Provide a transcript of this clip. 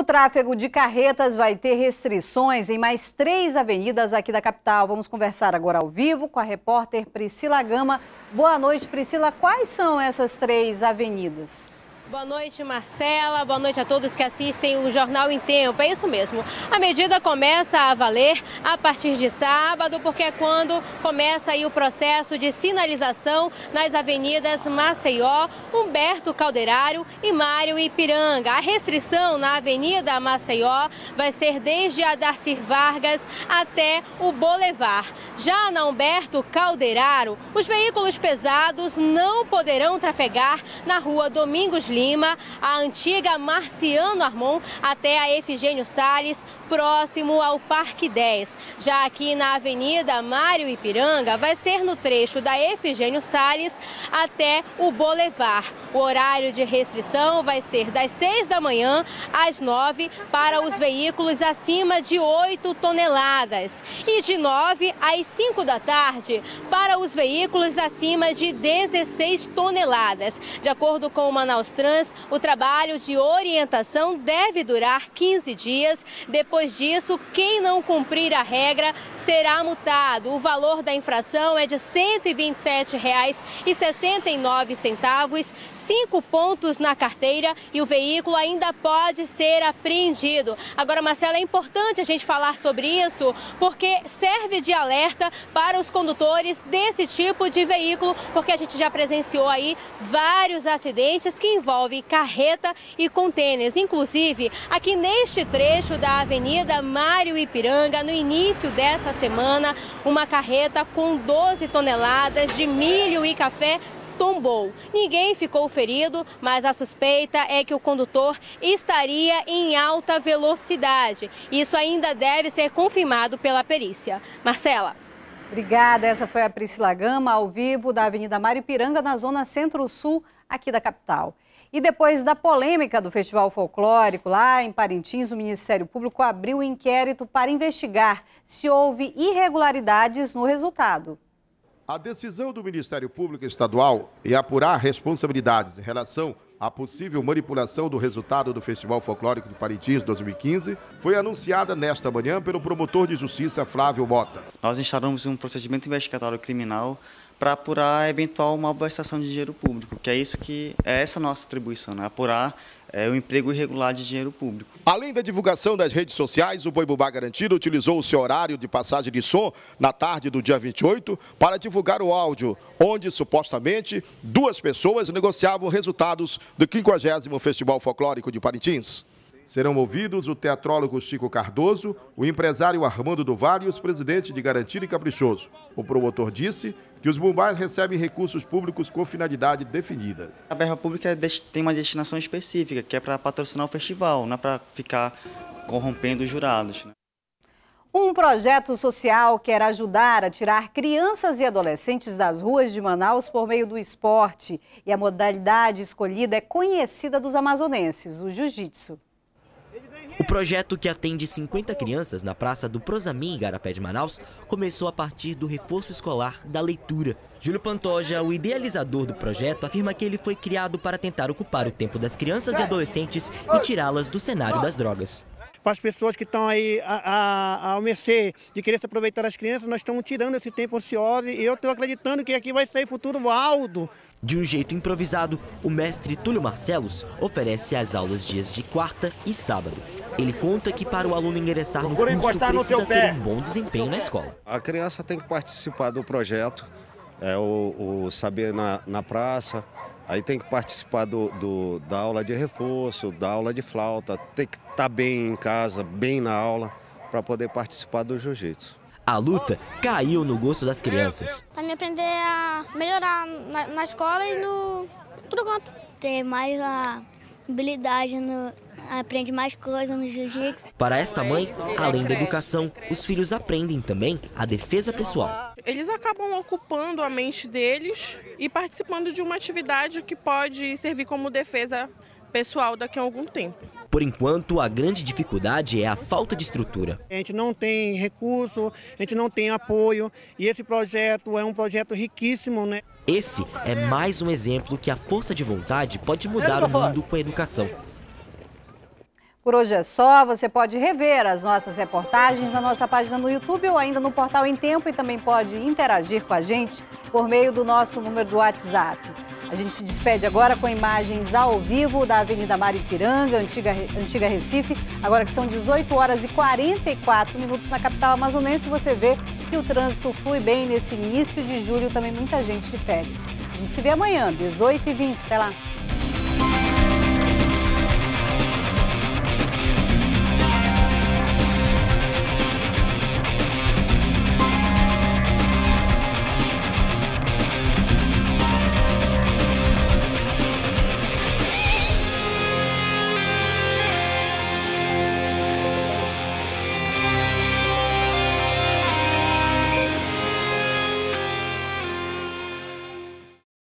O tráfego de carretas vai ter restrições em mais três avenidas aqui da capital. Vamos conversar agora ao vivo com a repórter Priscila Gama. Boa noite, Priscila. Quais são essas três avenidas? Boa noite, Marcela. Boa noite a todos que assistem o Jornal em Tempo. É isso mesmo. A medida começa a valer a partir de sábado, porque é quando começa aí o processo de sinalização nas avenidas Maceió, Humberto Calderário e Mário Ipiranga. A restrição na Avenida Maceió vai ser desde a Darcy Vargas até o Boulevard. Já na Humberto Calderário, os veículos pesados não poderão trafegar na rua Domingos Lima Lima, a antiga Marciano Armon, até a Efigênio Salles, próximo ao Parque 10. Já aqui na Avenida Mário Ipiranga, vai ser no trecho da Efigênio Salles até o Boulevard. O horário de restrição vai ser das 6 da manhã às 9 para os veículos acima de 8 toneladas e de 9 às 5 da tarde para os veículos acima de 16 toneladas. De acordo com o Manaus Trans, Trans, o trabalho de orientação deve durar 15 dias. Depois disso, quem não cumprir a regra será multado. O valor da infração é de R$ 127,69, cinco pontos na carteira e o veículo ainda pode ser apreendido. Agora, Marcela, é importante a gente falar sobre isso porque serve de alerta para os condutores desse tipo de veículo, porque a gente já presenciou aí vários acidentes que envolvem envolve carreta e contêineres. Inclusive, aqui neste trecho da Avenida Mário Ipiranga, no início dessa semana, uma carreta com 12 toneladas de milho e café tombou. Ninguém ficou ferido, mas a suspeita é que o condutor estaria em alta velocidade. Isso ainda deve ser confirmado pela perícia. Marcela. Obrigada. Essa foi a Priscila Gama, ao vivo da Avenida Mário Ipiranga, na zona centro-sul aqui da capital. E depois da polêmica do Festival Folclórico lá em Parintins, o Ministério Público abriu um inquérito para investigar se houve irregularidades no resultado. A decisão do Ministério Público Estadual é apurar responsabilidades em relação à possível manipulação do resultado do Festival Folclórico de Parintins 2015 foi anunciada nesta manhã pelo promotor de justiça Flávio Mota. Nós instalamos um procedimento investigatório criminal para apurar a eventual malversação de dinheiro público, que é isso que é essa nossa atribuição, né? apurar é, o emprego irregular de dinheiro público. Além da divulgação das redes sociais, o Boi Bubá Garantido utilizou o seu horário de passagem de som na tarde do dia 28 para divulgar o áudio, onde supostamente duas pessoas negociavam resultados do 50 Festival Folclórico de Parintins. Serão ouvidos o teatrólogo Chico Cardoso, o empresário Armando do Vale e os presidentes de Garantido e Caprichoso. O promotor disse que os bumbás recebem recursos públicos com finalidade definida. A verba pública tem uma destinação específica, que é para patrocinar o festival, não é para ficar corrompendo os jurados. Né? Um projeto social quer ajudar a tirar crianças e adolescentes das ruas de Manaus por meio do esporte. E a modalidade escolhida é conhecida dos amazonenses, o jiu-jitsu. O projeto, que atende 50 crianças na Praça do Prosami, em Garapé de Manaus, começou a partir do reforço escolar da leitura. Júlio Pantoja, o idealizador do projeto, afirma que ele foi criado para tentar ocupar o tempo das crianças e adolescentes e tirá-las do cenário das drogas. Para as pessoas que estão aí a, a, ao mercê de querer se aproveitar das crianças, nós estamos tirando esse tempo ocioso e eu estou acreditando que aqui vai sair futuro alto de um jeito improvisado, o mestre Túlio Marcelos oferece as aulas dias de quarta e sábado. Ele conta que para o aluno ingressar no curso precisa ter um bom desempenho na escola. A criança tem que participar do projeto, é, o, o saber na, na praça, aí tem que participar do, do, da aula de reforço, da aula de flauta, tem que estar tá bem em casa, bem na aula, para poder participar do jiu-jitsu. A luta caiu no gosto das crianças. Para me aprender a melhorar na, na escola e no tudo quanto. Ter mais a habilidade no, aprende mais coisas no jiu-jitsu. Para esta mãe, além da educação, os filhos aprendem também a defesa pessoal. Eles acabam ocupando a mente deles e participando de uma atividade que pode servir como defesa pessoal daqui a algum tempo. Por enquanto, a grande dificuldade é a falta de estrutura. A gente não tem recurso, a gente não tem apoio e esse projeto é um projeto riquíssimo, né? Esse é mais um exemplo que a força de vontade pode mudar o mundo com a educação. Por hoje é só, você pode rever as nossas reportagens na nossa página no YouTube ou ainda no portal Em Tempo e também pode interagir com a gente por meio do nosso número do WhatsApp. A gente se despede agora com imagens ao vivo da Avenida Mário Ipiranga, antiga, antiga Recife, agora que são 18 horas e 44 minutos na capital amazonense. Você vê que o trânsito flui bem nesse início de julho, também muita gente de férias. A gente se vê amanhã, 18h20. Até lá.